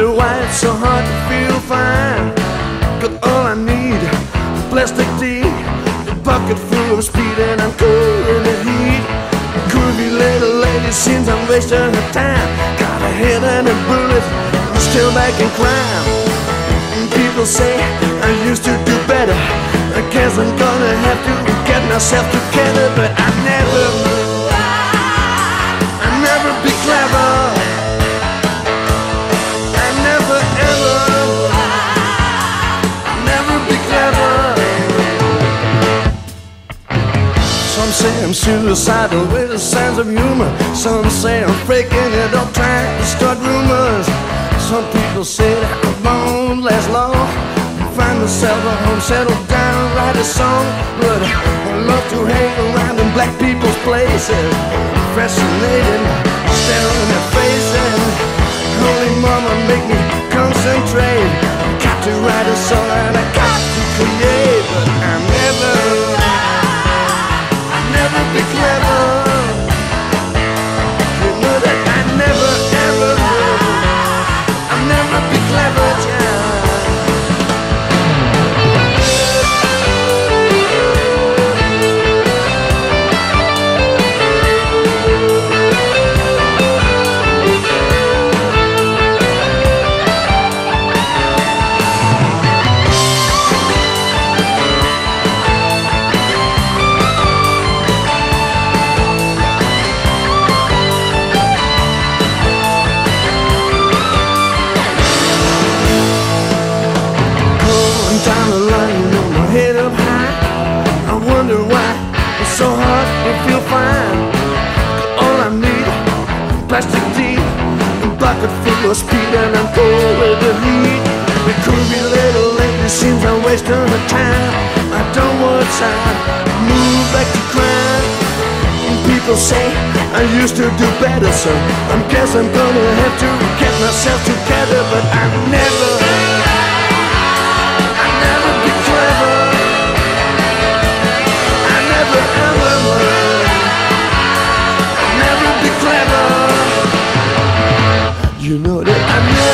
it's so hard to feel fine. Got all I need, plastic D, a bucket full of speed, and I'm cool in the heat. Groovy little lady seems I'm wasting her time. Got a head and a bullet, I'm still back in crime. People say I used to do better. I guess I'm gonna have to get myself together, I'm suicidal with a sense of humor. Some say I'm faking it up, trying to start rumors. Some people say that I won't last long. Find myself a home, settle down, write a song. But I love to hang around in black people's places. Fascinated, staring at faces. Holy mama, make me concentrate. To feel fine. All I need, plastic deep, a bucket full of speed, and I'm cool with the heat. The groovy little lady it seems I'm wasting her time. I don't want time, move back to crime. People say I used to do better, so I guess I'm gonna have to get myself together, but I never. You know that I'm.